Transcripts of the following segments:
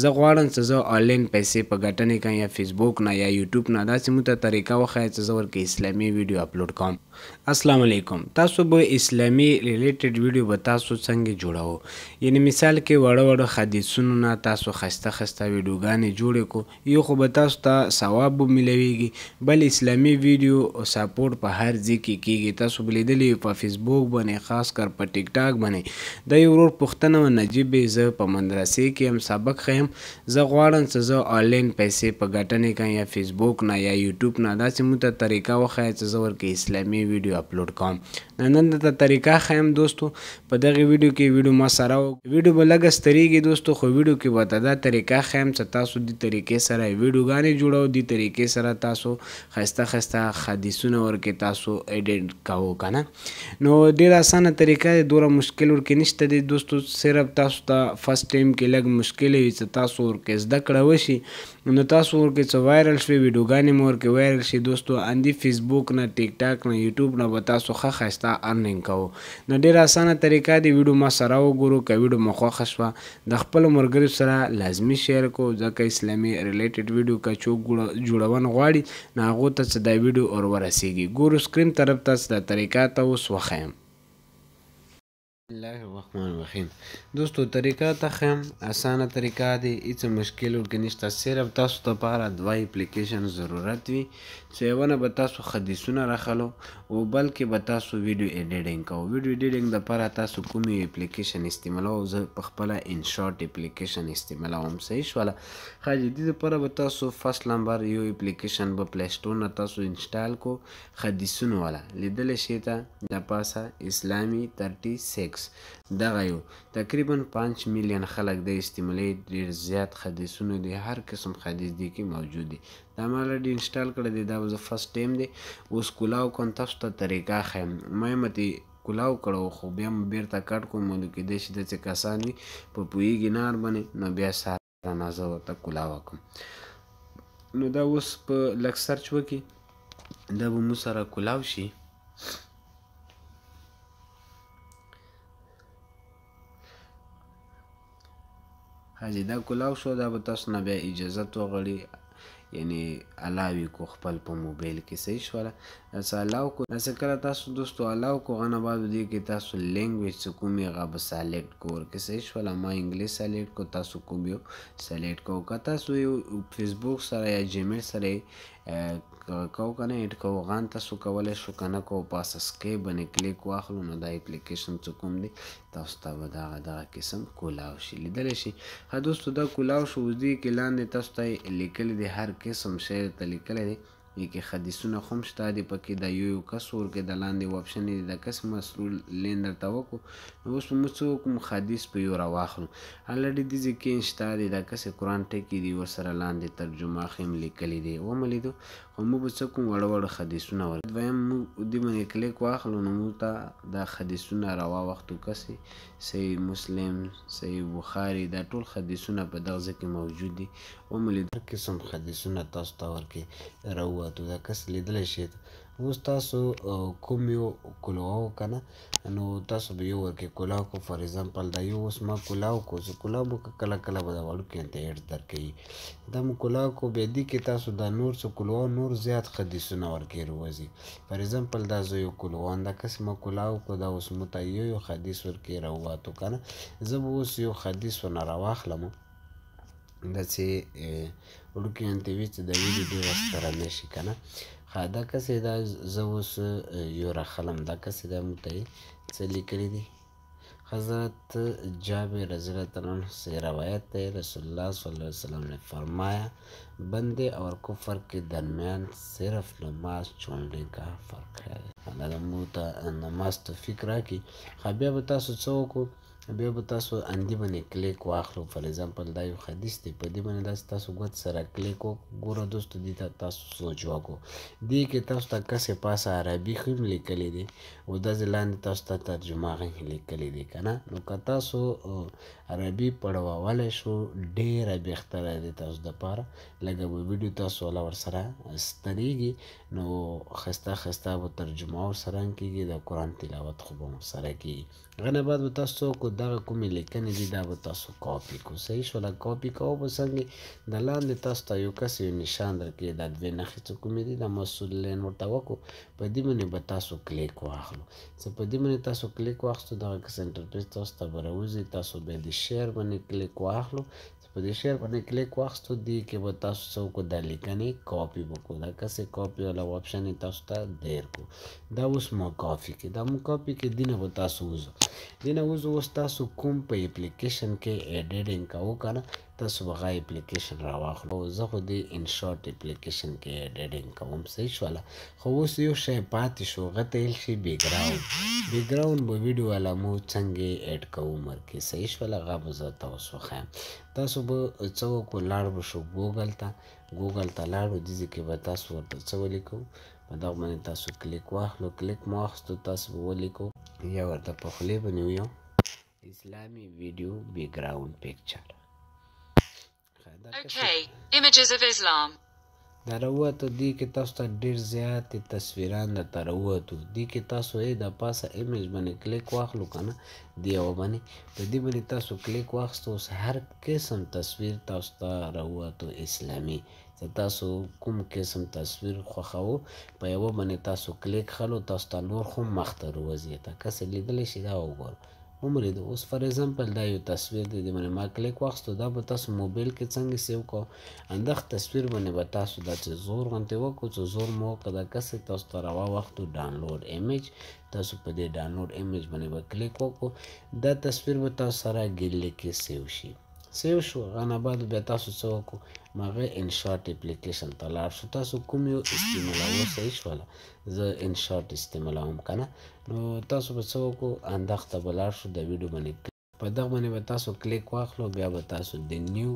زه غواړم څه زه آلین پیسې په ګټنې کم یا فیسبوک نه یا یوټوب نه داسې موته طریقه وښایه څه زه ورکه اسلامی ویډیو اپلوډ کوم. اسلام علیکم تاسو به اسلامی ریلیټیډ ویډیو به تاسو څنګه جوړوو یعنی مثال کې وړه وړه حدیثونو نه تاسو خسته خسته ویډیوګانې جوړې کو یو خو به تاسو ته ثواب به ملویږي بل اسلامی ویډیو او ساپورټ په هر ځی کی کیږی تاسو به لیدلی وی په فیسبوک بنی خاص کر په ټیک ټاک بنی د یو ورور پوښتنه وه نجیبی زه په مندرسی کی یم سابق خیم زه غواړم څه زه آلین پیسی په ګټنی کم یا فیسبوک نه یا یوټوپ نه داسی موته طریقه وخایه څه زه ورکی اسلامی ویډیو اپلوډ کوم نن درته طریقه خیم دوستو په دغه ویډیو کې ویډیو ما سره ویډیو به لګه ستریږي دوستو خو ویډیو کې به دا طریقه خیم چې تاسو دې طریقې سره ویډیو غانې جوړو دې طریقې سره تاسو خسته خسته حدیثونه ورکه تاسو ایډیټ کاو کنه نو ډیر اسانه طریقه دې دوره مشکل ورکه نشته دې دوستو صرف تاسو ته فرست ټایم کې لګ مشکل وي چې تاسو ورکه زده کړو شي نو تاسو ورکه څه وایرل شوی ویډوګانی مو ورکه وایرل شی دوستو اندی فیسبوک نه ټیک ټاک نه یوټوب نه به تاسو ښه ښایسته ارننګ کوو نو ډیره اسانه طریقه دی ویډو ما سره وګورو که ویډو مو خوښه شوه د خپلو مرګریو سره لازمی شیر کو ځکه اسلامی ریلیټیډ ویډو که چوک جوړون غواړی نو هغو ته څه دا ویډو ور ورسیږی ګورو سکرین طرف ته څه دا طریقه ته اوس وښیم. الله الرحمن الرحیم دوستو طریقه ته خیم اسانه طریقه دی هیڅ مشکل ورکې نشته صرف تاسو ته پاره دوا اپلیکیشن ضرورت وي چې یوه نه به تاسو حدیثونه راخلو او بلکې به تاسو ویډیو ایډیټینګ کوو ویډیو ایډیټینګ دپاره تاسو کومې اپلیکیشن استعمالوئ زه په خپله انشاټ اپلیکیشن استعمالوم صحیح شوله ښه د دې دپاره به تاسو فرسټ نمبر یو اپلیکیشن به پلی سټور نه تاسو انسټال کو خدیسونو والا لیدلی شی ته د پاسه اسلامی ترټی سیکس دغه یو تقریبا پنچ میلیون خلک دی استعملی ډیر زیات خدیسونو دی هر قسم خدیس دی کی موجود دی دا ما لډی انسټال کړی دی دا وزه فرست ټیم دی اوس کولاو کوم تاسو ته طریقه خیم مې متی کولاو کړو خو بیا مې بیرته کټ کوم نو کیدای شي داسې کسان وي په پوهیږي نار باندې نو بیا سار رانه زه ورته کلا وکم نو دا اوس په لک سرچ وکي دا به مو سره کلاو شي حاجی دا کلاو شو دا به تاسو نه بیا اجازه وغړي یعنی الاوی کو خپل په موبیل کی صحیح شوله دا څه الاو کو دا څه کله تاسو دوستو الاو کو غنه بعد ودی کی تاسو لینګویج څه کومی هغه به سلیکټ کو ورکی صحیح شوله ما انګلیش سلیکټ کو تاسو کوم یو سلیکټ کو که تاسو یو فیسبوک سره یا جیمیل سره کو کنه ایډ کو غان تاسو کولای شو کنه کو پاس سکیب باندې کلیک واخلو نو دا اپلیکیشن څه کوم دی تاسو ته به دغه دغه قسم کولاو شي لیدلی شي ها دوستو دا کولاو شو اوس دې کې لاندې تاسو ته لیکلی دی هر قسم شی ته لیکلی دی دې کې حدیثونه خو هم شته دي پکې دا یو یو کس ورکې د لاندې واپشن دی دا کس مسرور لین درته وکړو نو اوس به موږ څه وکړو حدیث په یو را واخلو الرډي دې ځای کې شته دی دا کس قرآن ټکی دی ورسره لاندې ترجمه ښیم لیکلی دی ومو لیدو خو موږ به څه کوم وړه وړه خدیثونه ورکوي دویم موږ ودی باندې کلیک واخلو نو موږ ته دا خدیثونه روا وخت وکسي صحیح مسلم صحیح بخاری دا ټول خدیثونه په دغه ځکه موجود دي ومو لید هر قسم خدیثونه تاسو ته ورکي راووتو دا کس لیدلی شي اوس تاسو کوم یو کلوغه کنه نو تاسو به یو ورکه کلاو کو فار ایگزامپل دا یو اوس ما کلاو کو چې کلاو مو کله کله به دا وړو کې انت ایډ درکې دا مو کلاو کو به دي کې تاسو دا نور څو کلاو نور زیات خدیسونه ورکې روزي فار ایگزامپل دا زو یو کلاو دا کس ما کلاو کو دا اوس مو ته یو یو خدیس ورکې راواتو کنه زه اوس یو خدیس ونه راواخلم دا چې وړوکی انتی وي چې د ویلي ډیر ستره نشي کنه ښه دا کسې دا زه اوس یو راخلم دا کسې دا موږ ته څه لیکلي دي حضرت جابر رضی اللہ تعالیٰ عنہ سے روایت ہے رسول اللہ صلی اللہ علیہ وسلم نے فرمایا بندے اور کفر کے درمیان صرف نماز چھوڑنے کا فرق ہے دا موږ ته نماز ته فکر راکړي ښه بیا به تاسو څه وکړو بیا به تاسو اندی باندې کلیک واخلو فار ایزامپل دا یو حدیث دی په دې باندې داسې تاسو ګوت سره کلیک وک ګوره دوستو دې ته تاسو سوچ وکړو دې کې تاسو ته کسې پاسه عربي خو هم لیکلې دي او دا ځلاندې تاسو ته ترجمه غي لیکلې دي کنه نو که تاسو عربي پړوولای شو ډیره بهتره دي تاسو د پاره لګه به ویډیو تاسو ولا ور سره ستنیږي نو خسته خسته به ترجمه ور سره کیږي د قران تلاوت خو به ور سره کیږي هغه نه بعد به تاسو څوک دغه کومې لیکنې دي دا به تاسو کاپي کو صحیح شو دا کاپي کوو به څنګه د لاندې تاسو ته یو کس یو نشان درکړي دا دوې نښې څه کومې دي دا مسؤل لین ورته وکړو په دې باندې به تاسو کلیک واخلو څه په دې باندې تاسو کلیک واخلو دغه کس انټرفیس تاسو ته به راوځي تاسو به د شیر باندې کلیک واخلو په دې شعر باندې کلیک واخستو دی کې به تاسو څه وکړو دا لیکنې کاپي وکړو دا کسې کاپي والا آپشن یې تاسو ته دیر کو دا اوس مو کافي کې دا مو کاپي کې دینه به تاسو وځو دینه وځو اوس تاسو کوم په اپلیکیشن کې ایډیټینګ کوو که نه تاسو به هغه اپلیکیشن راواخلو زه خو دې انشارټ اپلیکیشن کې ایډیټینګ کوم صحیح شوله خو اوس يو شی پاتی شو غه تيل شی بيګراوند بيګراوند به ويډيو والا مو څنګه اډ کوو مرکي صحيح شول غه به زه تاسو وخایم تاسو به څه وکړو لاړ به شو ګوګل ته ګوګل ته لاړو دي ځکه به تاسو ورته څه ولیکو په دغه باندې تاسو کلیک واخلو کلیک مو واخستو تاسو به ولیکو یا ورته په خولې باندې ویو اسلامي ویډیو بیکګراوند پکچر دا راووتو دې کې تاسو ته ډېر زیات تصویران درته راووتو دې کې تاسو یې د پاسه ایمیج باندې کلیک واخلو که نه دې یوه باندې په دې باندې تاسو کلیک واخستو اوس هر قسم تصویر تاسو ته راووتو اسلامي چې تاسو کوم قسم تصویر خوښوو په یوه باندې تاسو کلیک کړو تاسو ته نور هم مخته راوځي تاسو لیدلی شئ دا وګورئ عمر دې اوس فار ایگزامپل دا یو تصویر دی دې باندې ما کلیک واخیستو دا به تاسو موبایل کې څنګه سیو کو اندغ تصویر باندې به تاسو دا چې زور غونتې وکړو چې زور مو وکړه دا کسې تاسو ته روا وختو ډانلوډ ایمیج تاسو په دې ډانلوډ ایمیج باندې به کلیک وکړو دا تصویر به تاسو سره ګیلې کې سیو شي سیو شو غانه بعد بیا تاسو څه وکړو مغه ان شارټ اپلیکیشن ته لاړ شو تاسو کوم یو استعمالوئ صحیح شوله زه ان شارټ استعمالوم کنه نو تاسو به څه وکړو انداخ ته به لاړ شو د ویډیو باندې په دغه باندې به تاسو کلیک واخلو بیا به تاسو د نیو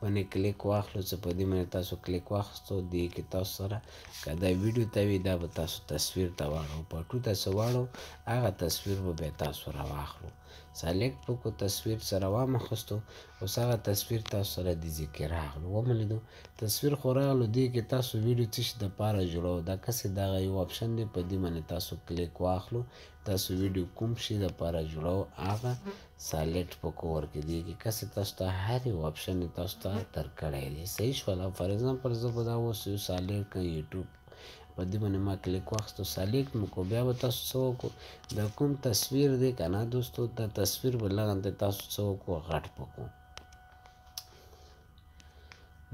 باندې کلیک واخلو چې په دې باندې تاسو کلیک واخستو دې کې تاسو سره که دا ویډیو ته وي دا به تاسو تصویر ته واړو په ټو ته څه واړو هغه تصویر به بیا تاسو را واخلو سلیکټ وکړو تصویر سره وامخستو اوس هغه تصویر تاسو سره د ذکر راغلو ومو لیدو تصویر خو راغلو دی که تاسو ویډیو څشی دپاره جوړو دا کسی دغه یو اپشن دی په دی باندی تاسو کلیک واخلو تاسو ویډیو کوم شی دپاره جوړو هغه سالیکټ په کور کی دی که کسی تاسو ته هر یو اپشن دی تاسو ته درکړی دی صحیح شولا فار ایگزامپل زه به دا اوس یو سالیکټ کړم یوټیوب په دې باندې ما کلیک واخیستو سلیکټ مو کو بیا به تاسو څه وکړو دا کوم تصویر دی که نه دوستو دا تصویر به لغنته تاسو څه وکړو غټ پکو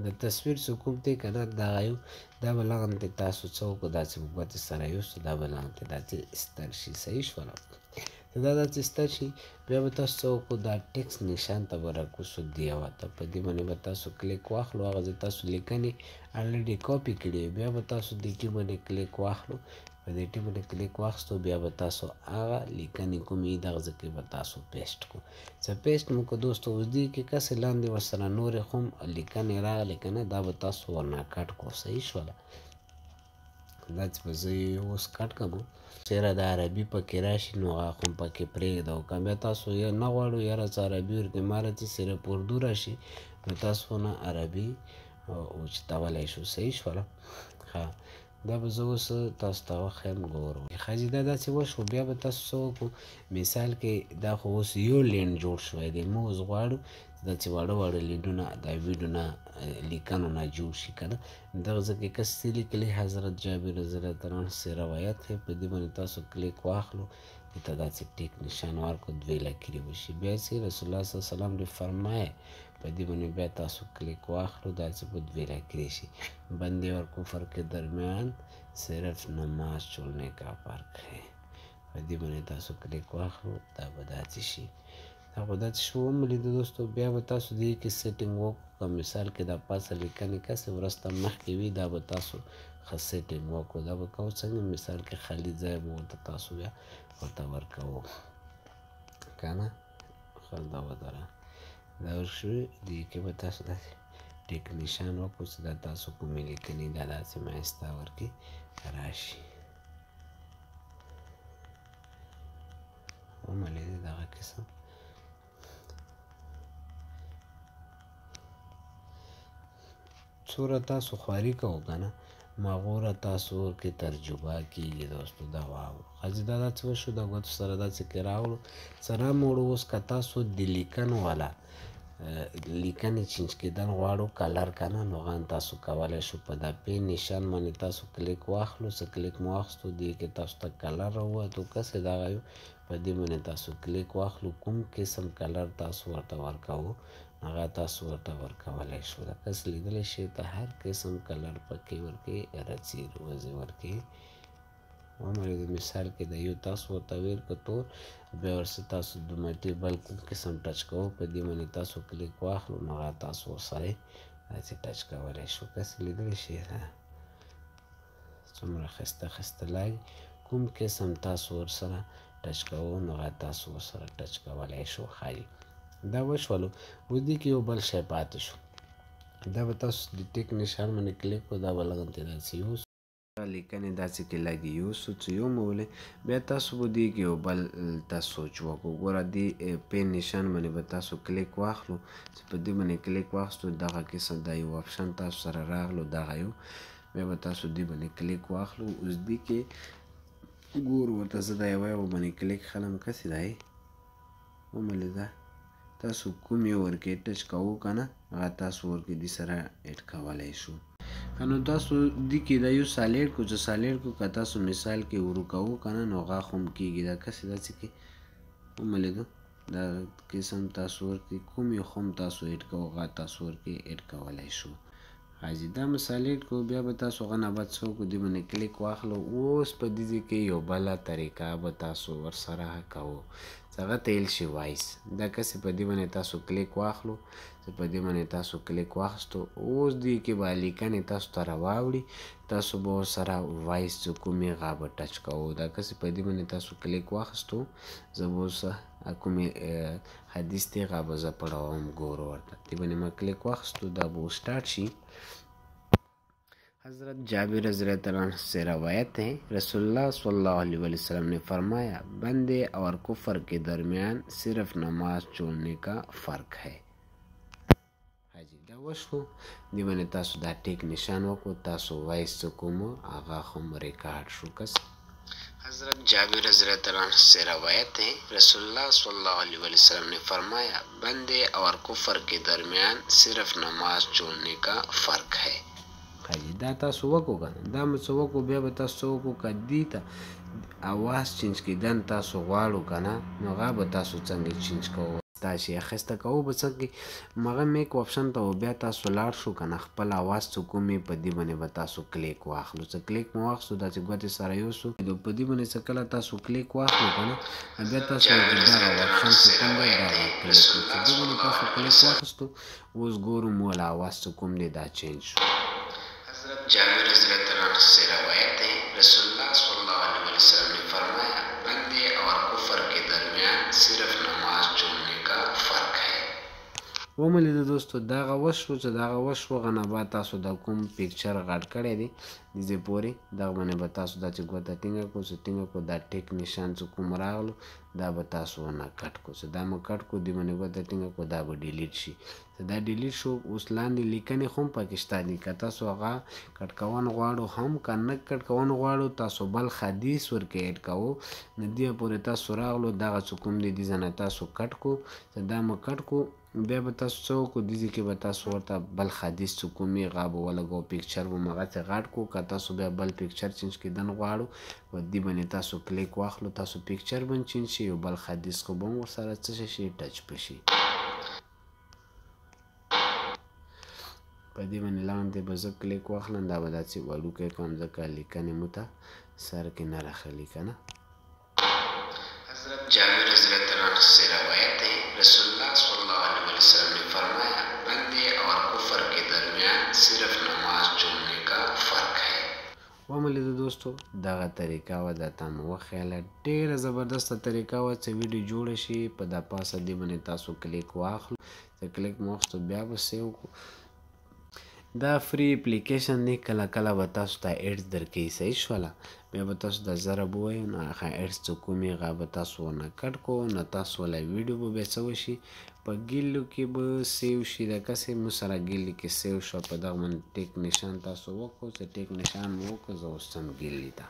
د تصویر څوکوک دی کنه دا غایو دا به لاندې تاسو څه وکړو داسې په ګوتې سره یوسو دا به لاندې داسې ستر شي صحیح شول ته دا داسې ستر شي بیا به تاسو څه وکړو دا ټیکس نشان ته به راکوسو دی او ته په دې باندې به تاسو کلیک واخلو هغه ځای تاسو لیکنې الریډي کاپي کړي بیا به تاسو دې ټي باندې کلیک واخلو په دې ټي باندې کلیک واخستو بیا به تاسو هغه لیکنې کومې دغه ځای کې به تاسو پیسټ کړو څه پیسټ مو که دوستو اوس دی کې کسې لاندې ورسره نورې خوم لیکنې راغلې که نه دا به تاسو ورنه کټ کو صحیح شوله دا چې به زه یې اوس کټ کړم چېره د عربي پکې راشي نو هغه خوم پکې پرېږده او که بیا تاسو یې نه غواړو یاره څه عربي ورکې ماره چې صرف اردو راشي نو تاسو نه عربي اوچتولی شو صحیح شوله ښه دا به زه اوس تاسو ته وښیم ګورو ښځې دا داسې وشو بیا به تاسو څه وکړو مثال کې دا خو اوس یو لینډ جوړ شوی دی موږ اوس غواړو دا چې واړه واړه لیډونه د ویډیو نه لیکنو نه جوړ شي که نه دغه ځکه کس لیکلی حضرت جابر رضی الله تعالی عنه روایت دی په دې باندې تاسو کلیک واخلو دی ته داسې ټیک نشان ورکړو دوی لا کلي وشي بیا چې رسول الله صلی الله علیه وسلم دی فرمایه په دې باندې بیا تاسو کلیک واخلو داسې به دوی لا کلي شي بندې اور کفر کې درمیان صرف نماز چولنې کا فرق ہے په دې باندې تاسو کلیک واخلو دا به داسې شي دا خو داسې شو وملي د دوستو بیا به تاسو دې کې سیټینګ وکړو که مثال کې دا پاسه لیکنې کسې ورسته مخکې وي دا به تاسو ښه سیټینګ وکړو دا به کوو څنګه مثال کې خالی ځای به ورته تاسو بیا ورته ورکوو که نه ښه دا به دره دا شو دې کې به تاسو داسې ټیکنیشان وکړو چې دا تاسو کومې لیکنې دا داسې مایسته ورکې راشي وملې دې دغه کیسه څوره تاسو خواري کوو که نه مغوره تاسو کې ترجبه کېږي دوستو دا واورو ښځې دا دا څه وشو دا ګوتو سره داسې کې راوړو څه نه موړو اوس که تاسو د لیکن والا لیکنې چینج کېدل غواړو کلر کنه نو غان تاسو کولای شو په دا پین نشان باندې تاسو کلیک واخلو څه کلیک مو واخستو دې کې تاسو ته کلر راووتو کسې دا غیو په دې باندې تاسو کلیک واخلو کوم قسم کلر تاسو ورته ورکوو هغه تاسو ورته ورکولای شو دا کس لیدلی شي ته هر قسم کلر پکې ورکې رڅیر وځي ورکې ومره د مثال کې د یو تاسو ورته ویل که تور بیا ورسې تاسو د مټې بل کوم قسم ټچ کوو په دې باندې تاسو کلیک واخلو نو هغه تاسو ورسره داسې ټچ کولی شو تاسو لیدلی شئ ها څومره ښایسته ښایسته لارې کوم قسم تاسو ورسره ټچ کوو نو هغه تاسو ورسره ټچ کولی شو ښایي دا وشولو اوس دې کې یو بل شی پاتې شو دا به تاسو د ټیک نشان باندې کلیک کړو دا به لږ انتظار سي اوس دا لیکنې داسې کې لګي یو څو څه یو مولې بیا تاسو به دې کې یو بل ته سوچ وکړو ګوره دې پین نشان باندې به تاسو کلیک واخلو چې په دې باندې کلیک واخستو دغه کې څه دا یو آپشن تاسو سره راغلو دغه یو بیا به تاسو دې باندې کلیک واخلو اوس دې کې ګورو ورته زه دا یوه یوه باندې کلیک خلم کسې دی ومه لیده تاسو کوم یو ورکه ټچ کاوو کنه هغه تاسو ورکه دی سره اډ کولای شو. کنو تاسو دی کی دا یو سالیډ کو چه سالیډ کو که تاسو مثال کی ورکاو کنه نو هغه خوم کیږي دا کسی داسی کی ومه لیده دا کیسم تاسو ورکه کوم یو خوم تاسو اډ کاو هغه تاسو ورکه اډ کولای شو. حاجی دا مو سلیکټ کو بیا به تاسو غه نه بعد سو کو دی باندی کلیک واخلو اوس په دی ځی کی یو بله طریقه به تاسو ورسره کوو څه هغه ته ایل شی وایس دا کسی په دی باندی تاسو کلیک واخلو څه په دی باندی تاسو کلیک واخستو اوس دی کی به لیکنی تاسو ته راواوړي تاسو به ورسره وایس څه کومی غا به ټچ کوو دا کسی په دی باندی تاسو کلیک واخستو زه به اوس کومې حدیث ته غابه زه پړوم ګورو ورته تی باندې ما کلیک واخستو دا به سٹارټ شي حضرت جابر رضی اللہ تعالیٰ عنہ سے روایت ہے رسول اللہ صلی اللہ علیہ وآلہ وسلم نے فرمایا بندے اور کفر کے درمیان صرف نماز چھوڑنے کا فرق ہے حاجی دا وش خو دی باندې تاسو دا ټیک نشان وکړو تاسو وایس څه کوم هغه هم ریکارډ شو کس حضرت جابر رضی اللہ تعالی عنہ سے روایت ہے رسول اللہ صلی اللہ علیہ وآلہ وسلم نے فرمایا بندے اور کفر کے درمیان صرف نماز چھوڑنے کا فرق ہے حاجی دا تاسو وکو کنه دا مو څه وکو بیا به تاسو څه وکو کدی ته اواز چینج کیدن تاسو غواړو کنه نو غا به تاسو څنګه چینج کوو تاسی اخیسته که او به څه کی مغه میک وپشن ته او بیا تاسو لاړ شو کنه خپل اواز څه کومی په دی بنی به تاسو کلیک واخلو څه کلیک مو واخستو داسی ګوتی سره یو سو دو په دی بنی څه کله تاسو کلیک واخلو کنه بیا تاسو دغه وپشن څه کوم دی دغه کلیک وکړو څه دی بنی تاسو کلیک واخستو اوس ګورم ول اواز څه کوم دی دا چینج شو. حضرت جابر رضی الله تعالی عنه سې روایت دې رسول الله صلی الله علیه وسلم نې فرمایا بندې اور کفر کې درمیان صرف نماز چونې کا فرق هې. ومنلی ده دوستو دغه وشو څه دغه وشو غه نه بعد تاسو دا کوم پکچر غټ کړی دی دځې پوری دغه باندې به تاسو دا چې ګوته ټینګه کړو څه ټینګه کړو دا ټیک نشان څه کوم راغلو دا به تاسو ونه کټ کو څه دا مو کټ کو دیمه نه ګوته ټینګه کو دا به ډیلیټ شي څه دا ډیلیټ شو اوس لاندې لیکنې خو هم پکې شته دي که تاسو هغه کټ کون غواړو هم که نه کټ کون غواړو تاسو بل حدیث ورکې اډ کوو نه دی پورې تاسو راغلو دغه څه کوم دی دي ځنه تاسو کټ کو څه دا مو کټ کو نو بیا به تاسو څه وکړو دځی کی به تاسو ورته بل خادیس څه کومی غا به ولګو پیکچر به مغسی غاټ کو که تاسو بیا بل پیکچر چینج کیدن غواړو و دی بنی تاسو کلیک واخلو تاسو پیکچر بن چینج شی یو بل خادیس کو بم ورسره څه ششی ټچ بشی په دی بنی لاندی به زه کلیک واخلم دا به داسی وړوکی کم ځکه لیکنی موته سر کی نه راخلی کنه حضرت جابر رضی الله تعالی عنه سے روایت ہے، رسول اللہ صلی اللہ علیہ وآلہ وسلم نے فرمایا، بندے اور کفر کے درمیان صرف نماز چھوڑنے کا فرق ہے۔ ومنه دوستو دغه طریقه وه دا تا مو وښیله ډیره زبردسته طریقه وه څه ویډیو جوړه شي په دا پاسه دې باندې تاسو کلیک واخلو څه کلیک مو واخستو بیا به څه وکړو. دا فری اپلیکیشن دی کله کله به تاسو ته ایډز درکوي صحیح شوله بیا به تاسو دا ضرب ووایو نو هغه ایډز چې کوم یې هغه به تاسو ورنه کټ کو نو تاسو وله ویډیو به بیا څه وشي په ګیلډو کې به سیو شي لکه چې موږ سره ګیلډ کې سیو شو په دغه باندې ټیک نشان تاسو وکړو چې ټیک نشان مو وکړو زه اوس ځم ګیلډ ته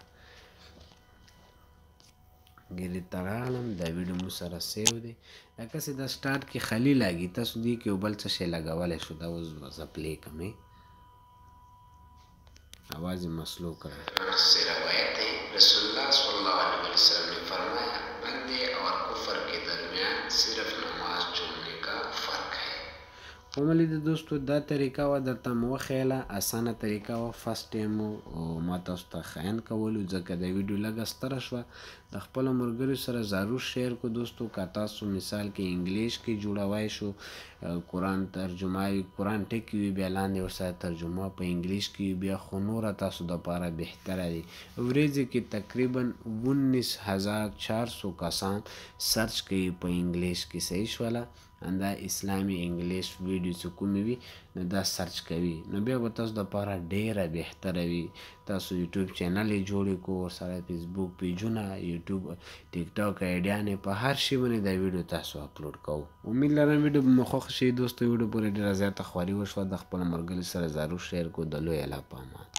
ګیلی ترالم دا ویډیو مو سره سیو دی لکه سه دا سٹارټ کې خالی لاګي تاسو دی کې بل څه شي لګولای شو دا اوس زه پلی کوم اواز مسلو کړ سے روایت ہے رسول اللہ صلی اللہ علیہ وسلم نے فرمایا بندے اور کفر کے درمیان صرف نماز چھوڑنے کا فرق ہے فاملی د دوستو دا طریقه وه درته مو وښیله اسانه طریقه وه فرست ټایم مو ما تاسو ته خیان کولو ځکه دا ویډیو لګه ستره شوه د خپل مرګریو سره ضرور شیر کو دوستو که تاسو مثال کې انګلیش کې جوړوای شو قران ترجمه وی قران ټکی وی بیا لاندې ورسره ترجمه په انګلیش کې بیا خو نور تاسو د پاره بهتره دی ورځ کې تقریبا 19400 کسان سرچ کوي په انګلیش کې صحیح شولا همدا اسلامي انګلش ویډیو چې کومې وي نو دا سرچ کوي نو بیا به تاسو دپاره ډیره بهتره وي تاسو یوټیوب چینل یې جوړې کو ورسره فیسبوک پیجونه یوټیوب ټیک ټاک ایډیانې په هر شي باندې دا ویډیو تاسو اپلوډ کوو امید لرم ویډیو به مو خوښ شي دوستو ویډیو پورې ډیره زیاته خواري وشوه د خپل ملګري سره ضرور شیر کو د لوی الله په امان